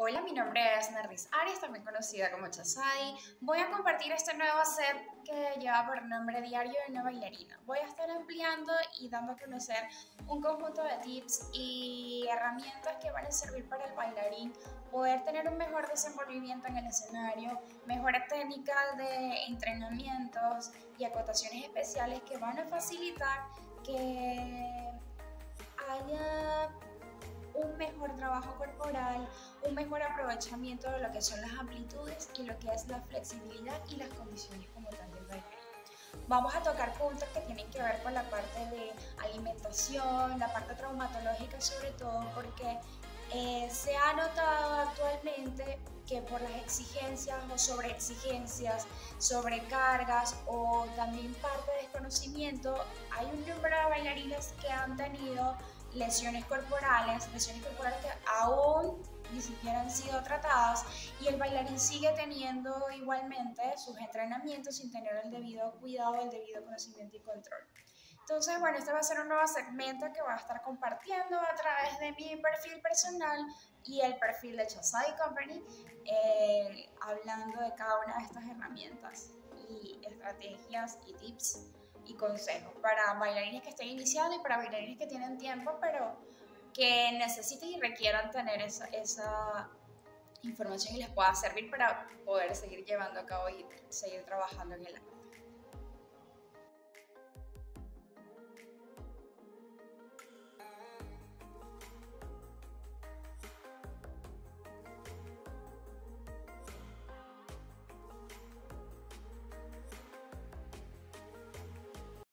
Hola, mi nombre es Nardis Arias, también conocida como Chasai. Voy a compartir este nuevo set que lleva por nombre Diario de una bailarina. Voy a estar ampliando y dando a conocer un conjunto de tips y herramientas que van a servir para el bailarín poder tener un mejor desenvolvimiento en el escenario, mejores técnicas de entrenamientos y acotaciones especiales que van a facilitar que mejor trabajo corporal, un mejor aprovechamiento de lo que son las amplitudes y lo que es la flexibilidad y las condiciones como tal del bailarín. Vamos a tocar puntos que tienen que ver con la parte de alimentación, la parte traumatológica sobre todo, porque eh, se ha notado actualmente que por las exigencias o sobreexigencias, sobrecargas o también parte de desconocimiento, hay un número de bailarines que han tenido lesiones corporales, lesiones corporales que aún ni siquiera han sido tratadas y el bailarín sigue teniendo igualmente sus entrenamientos sin tener el debido cuidado, el debido conocimiento y control. Entonces, bueno, este va a ser un nuevo segmento que voy a estar compartiendo a través de mi perfil personal y el perfil de Chasai Company, eh, hablando de cada una de estas herramientas y estrategias y tips y consejos para bailarines que estén iniciando y para bailarines que tienen tiempo, pero que necesiten y requieran tener esa, esa información y les pueda servir para poder seguir llevando a cabo y seguir trabajando en el ámbito.